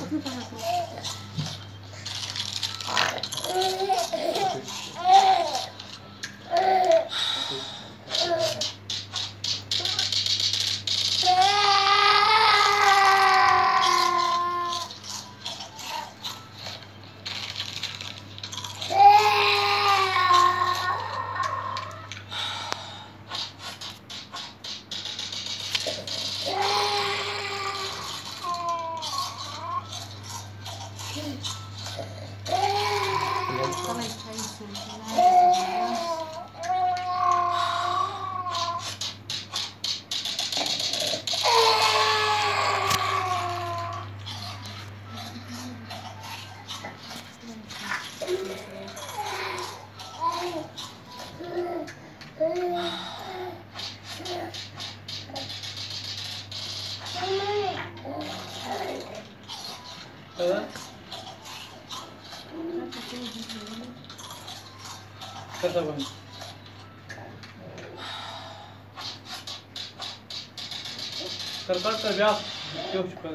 食べたなと思って。Como é que faz isso? Hã? करता हूँ करता कर ब्याह क्यों चुका